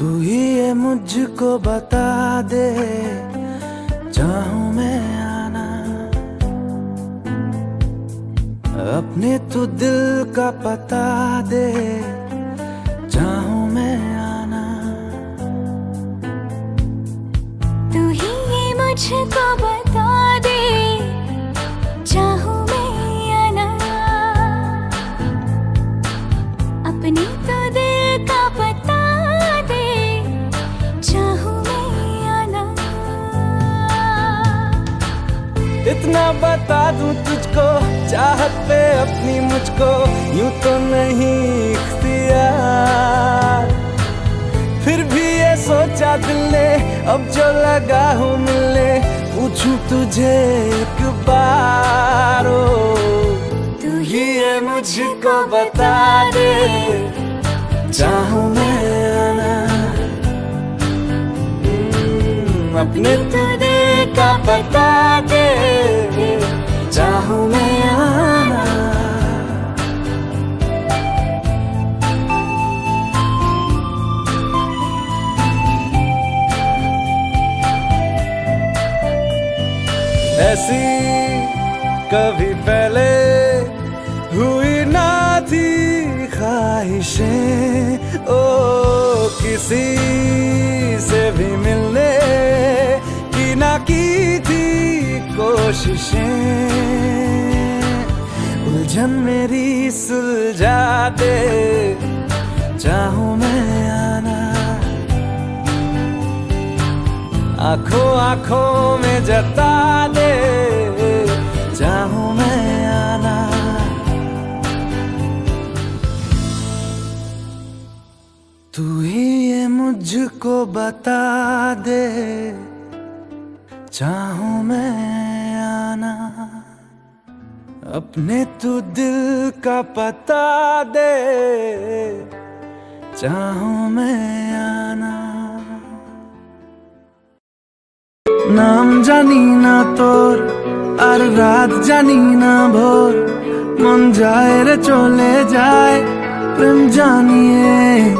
मुझको बता दे, चाहूँ मैं आना। अपने तू दिल का पता दे, चाहूँ मैं आना। तू ही ये मुझको बता इतना बता दूँ तुझको चाहत पे अपनी मुझको यूँ तो नहीं इख्तियार। फिर भी ये सोचा दिल ने अब जो लगा हूँ मिलने पूछूँ तुझे एक बार ओ। तू ही ये मुझको बता दे चाहूँ मैं आना। हम्म, अपने तो दिल का बता ऐसी कभी पहले हुई ना थी ख्वाहिशें। ओ, किसी से भी मिलने की ना की थी कोशिशें। उलझन मेरी सुलझा दे चाहूँ मैं आँखों आँखों में जता दे, चाहूँ मैं आना। तू ही ये मुझको बता दे, चाहूँ मैं आना। अपने तू दिल का पता दे, चाहूँ मैं आना। নাম জানি না তোর, আর রাত জানি না ভোর। মন যায় রে চলে যায়, প্রেম জানিয়ে।